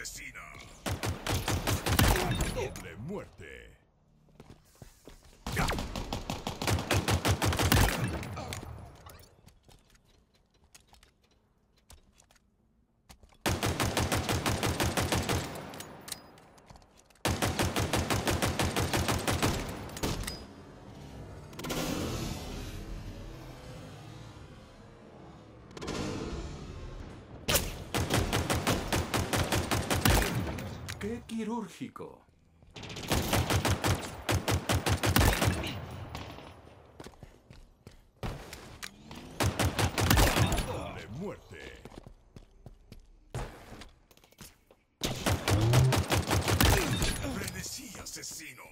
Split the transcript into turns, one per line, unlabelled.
Asesina.
Doble muerte. Qué quirúrgico. De muerte. Frenesí asesino.